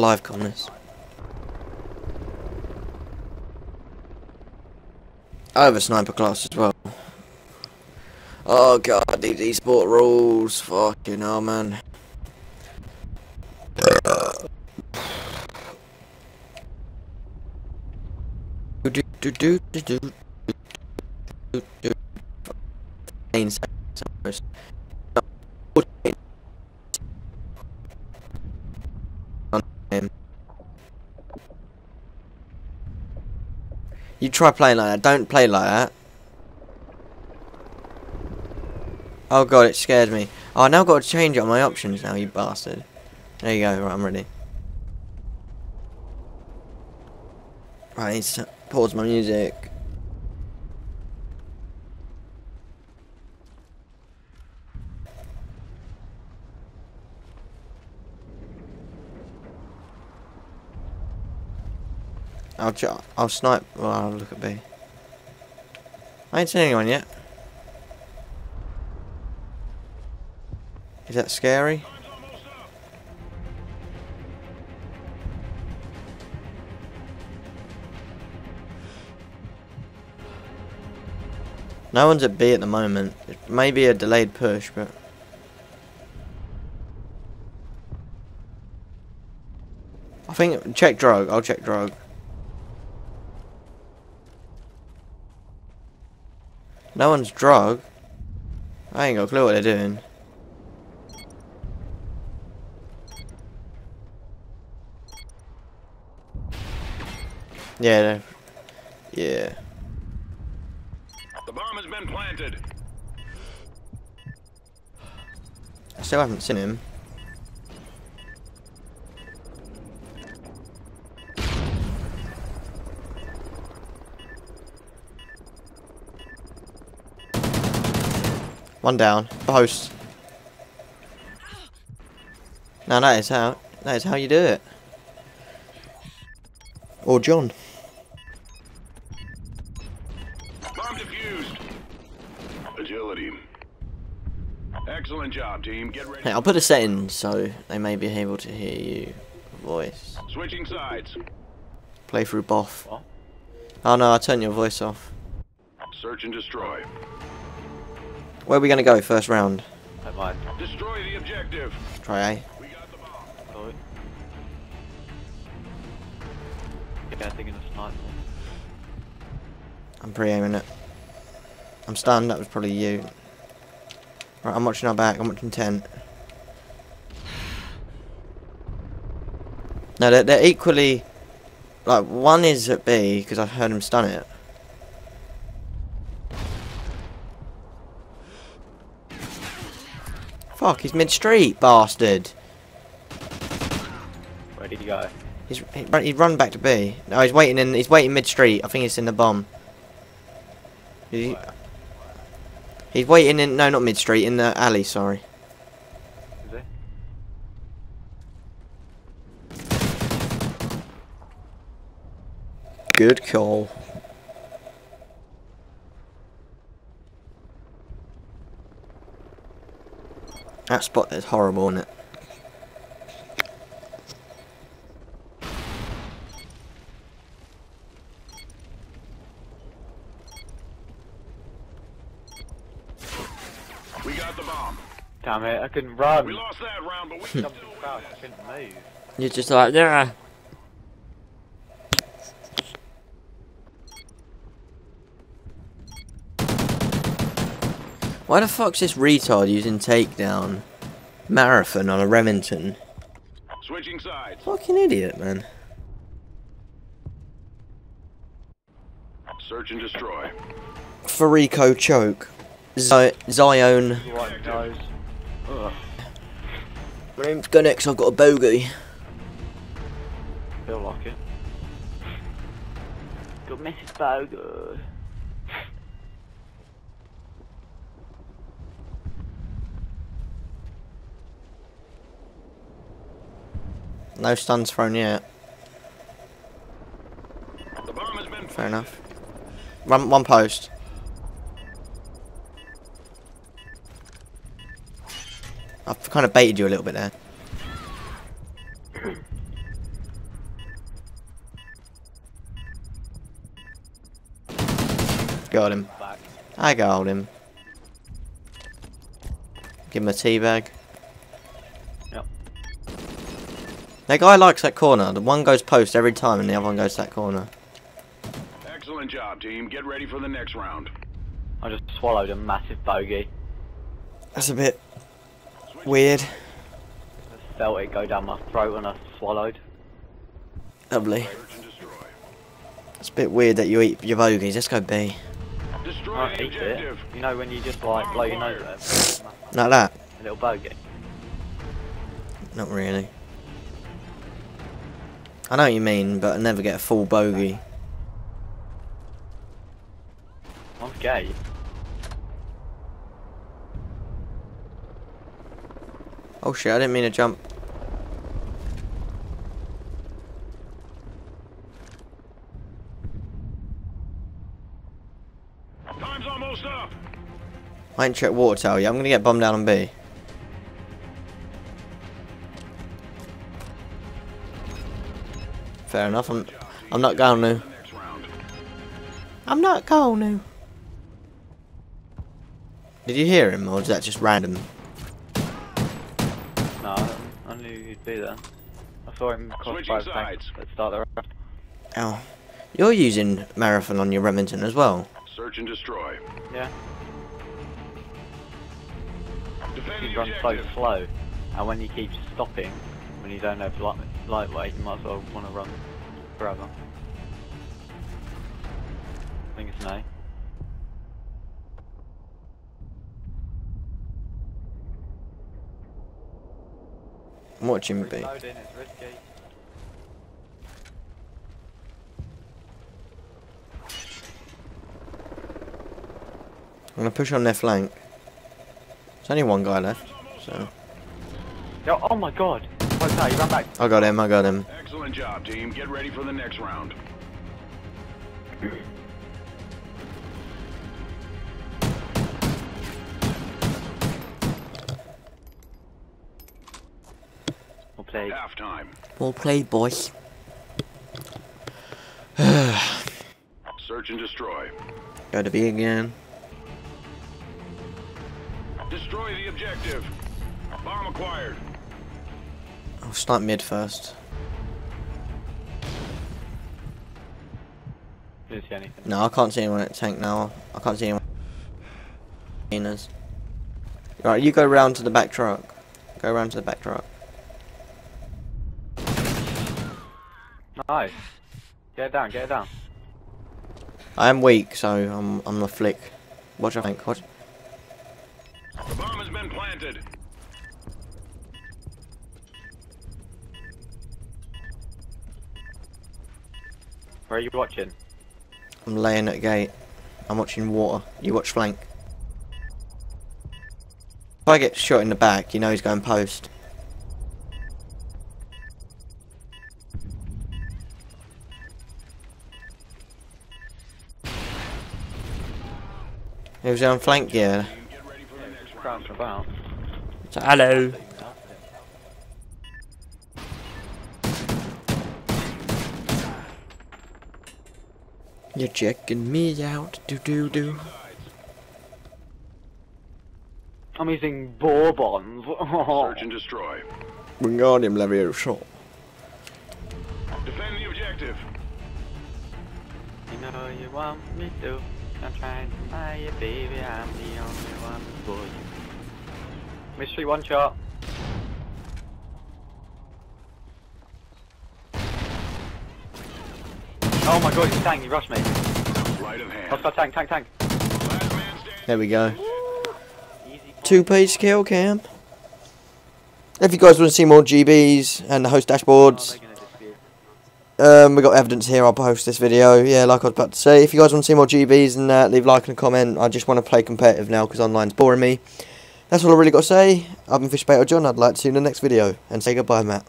live this. I have a sniper class as well. Oh god, these esport rules. Fucking hell, man. Do do do do do do do do. Try playing like that. Don't play like that. Oh god, it scared me. Oh, I now got to change on my options now, you bastard. There you go, right, I'm ready. Right, I need to pause my music. I'll I'll snipe. Well, I'll look at B. I ain't seen anyone yet. Is that scary? No one's at B at the moment. It may be a delayed push, but... I think... Check drug. I'll check drug. No one's drug. I ain't got a clue what they're doing. Yeah, yeah. The bomb has been planted. I still haven't seen him. One down. Post. Now that is how that is how you do it. Or John. Bomb defused. Agility. Excellent job, team. Get ready. Hey, I'll put a setting so they may be able to hear you voice. Switching sides. Playthrough boff. What? Oh no, I turned your voice off. Search and destroy. Where are we gonna go first round? I might. Destroy the objective. Try A. We got the bomb. Oh, it. Yeah, I think in the sniper. I'm pre-aiming it. I'm stunned, that was probably you. Right, I'm watching our back, I'm watching tent. No, they're, they're equally... Like, one is at B, because I heard him stun it. Fuck, he's mid-street, bastard. Where did he go? He's he run, he'd run back to B. No, he's waiting in. He's waiting mid street. I think it's in the bomb. He, he's waiting in. No, not mid street. In the alley. Sorry. Is it? Good call. That spot is horrible, isn't it? We got the bomb. Damn it, I couldn't run. We lost that round, but we can still so fast, I couldn't move. You're just like, yeah. Why the fuck's this retard using takedown marathon on a Remington? Switching sides. Fucking idiot, man. Search and destroy. Farico choke. Z Zion. Right nose. Ugh, My name's Gunexx, I've got a bogey. feel like it. Got Mrs. Bogo. No stuns thrown yet. Fair enough. One, one post. I've kind of baited you a little bit there. Got him. I got him. Give him a tea bag. That guy likes that corner. The one goes post every time and the other one goes that corner. Excellent job, team. Get ready for the next round. I just swallowed a massive bogey. That's a bit weird. I felt it go down my throat when I swallowed. Lovely. Search and destroy. It's a bit weird that you eat your bogies. Let's go B. Destroy I the eat it. You know when you just like blow your nose out? Like that? A little bogey. Not really. I know what you mean, but I never get a full bogey. I'm gay. Oh shit, I didn't mean to jump. Time's almost up. I ain't checked water tower yet. I'm gonna get bombed down on B. Fair enough. I'm. I'm not going to. The next round. I'm not going to. Did you hear him, or was that just random? No, I- I knew you'd be there. I saw him cross Switching by the tank sides. at the start the round. Oh, you're using marathon on your Remington as well. Search and destroy. Yeah. Defend You the run so slow, and when you keep stopping, when you don't have light, lightweight, you might as well want to run forever. I think it's an A. I'm watching B. Reloading, it's risky. I'm gonna push on their flank. There's only one guy left, so Yo, oh my god! What's that? You ran back. I got him. I got him. Excellent job, team. Get ready for the next round. We'll play. Halftime. Well played, boys. Search and destroy. Gotta be again. Destroy the objective. Bomb acquired. I'll start mid first. Didn't see anything. No, I can't see anyone at tank now. I can't see anyone. Arenas. Right, you go round to the back truck. Go round to the back truck. Nice. Get it down, get it down. I am weak, so I'm I'm a flick. Watch your flank. Watch. The bomb has been planted. Where are you watching? I'm laying at gate. I'm watching water. You watch flank. If I get shot in the back, you know he's going post. He was on flank, yeah. Team, You're checking me out, do do do. I'm using bourbons. Search and destroy. Wingardium Leviosa. Defend the objective. You know you want me to. I'm trying to buy you, baby. I'm the only one for you. Mystery one shot. Oh my god, he's tank, he rushed me. Right of hand. I've tank, tank, tank. Last man standing. There we go. Two page kill cam. If you guys want to see more GBs and the host Oh, dashboards, they're um, we got evidence here. I'll post this video. Yeah, like I was about to say, if you guys want to see more GBs and uh, leave a like and a comment. I just want to play competitive now because online's boring me. That's all I really got to say. I've been Fishbait John. I'd like to see you in the next video and say goodbye, Matt.